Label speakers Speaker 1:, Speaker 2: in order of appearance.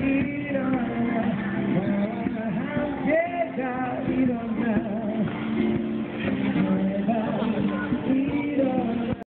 Speaker 1: Peter, how did I eat a man?